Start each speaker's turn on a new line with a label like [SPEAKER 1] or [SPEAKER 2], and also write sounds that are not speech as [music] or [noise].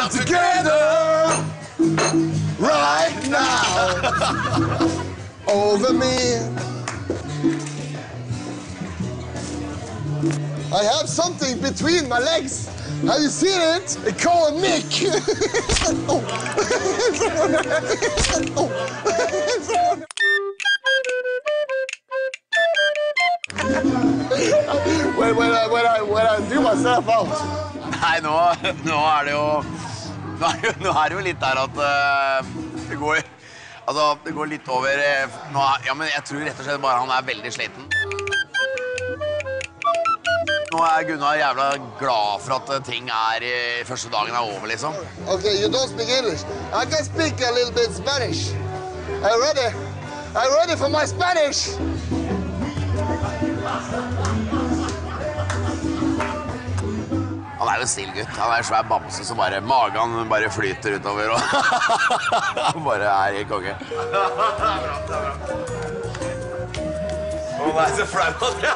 [SPEAKER 1] come together right now [laughs] over me. I have something between my legs. Have you seen it? They call it Mick. [laughs] [laughs] when, when, I, when, I, when I do myself out.
[SPEAKER 2] Nei, nå, nå er det jo Nå er jo, er det jo litt der at uh, det går Altså, det går litt over eh, nå Ja, men jeg tror rett og slett bare han er veldig sliten. Nå er Gunnar jævla glad for at eh, ting er eh, Første dagen er over, liksom.
[SPEAKER 1] Ok, you don't speak English. I can speak a little bit Spanish. You ready? You ready for my Spanish?
[SPEAKER 2] Han er jo en snill gutt. Han er en svær bamse som bare magen bare flyter utover og Han [laughs] bare er i konge. Å nei, så flaut at jeg